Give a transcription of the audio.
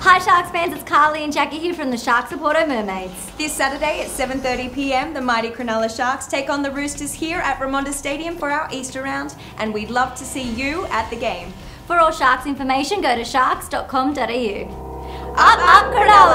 Hi, Sharks fans, it's Carly and Jackie here from the Shark Supporter Mermaids. This Saturday at 7.30pm, the mighty Cronulla Sharks take on the Roosters here at Remondis Stadium for our Easter round, and we'd love to see you at the game. For all Sharks information, go to sharks.com.au. Up, up, Cronulla!